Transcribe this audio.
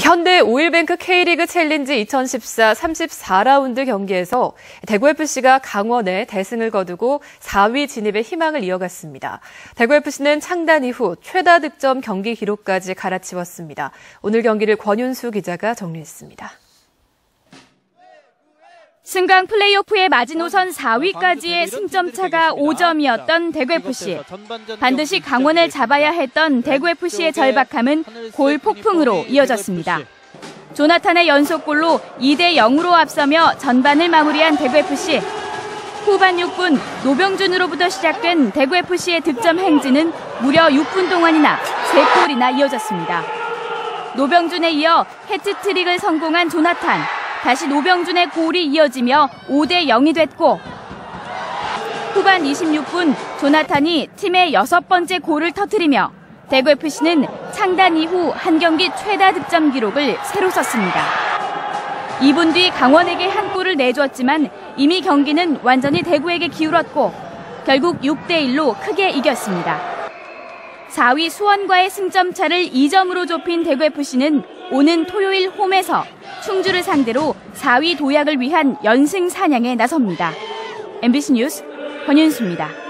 현대 오일뱅크 K리그 챌린지 2014 34라운드 경기에서 대구FC가 강원에 대승을 거두고 4위 진입의 희망을 이어갔습니다. 대구FC는 창단 이후 최다 득점 경기 기록까지 갈아치웠습니다. 오늘 경기를 권윤수 기자가 정리했습니다. 승강 플레이오프의 마지노선 4위까지의 승점 차가 5점이었던 대구FC. 반드시 강원을 잡아야 했던 대구FC의 절박함은 골 폭풍으로 이어졌습니다. 조나탄의 연속골로 2대 0으로 앞서며 전반을 마무리한 대구FC. 후반 6분 노병준으로부터 시작된 대구FC의 득점 행진은 무려 6분 동안이나 3골이나 이어졌습니다. 노병준에 이어 해트트릭을 성공한 조나탄. 다시 노병준의 골이 이어지며 5대 0이 됐고 후반 26분 조나탄이 팀의 여섯 번째 골을 터뜨리며 대구FC는 창단 이후 한 경기 최다 득점 기록을 새로 썼습니다. 2분 뒤 강원에게 한 골을 내줬지만 이미 경기는 완전히 대구에게 기울었고 결국 6대 1로 크게 이겼습니다. 4위 수원과의 승점 차를 2점으로 좁힌 대구FC는 오는 토요일 홈에서 충주를 상대로 4위 도약을 위한 연승 사냥에 나섭니다. MBC 뉴스 권윤수입니다.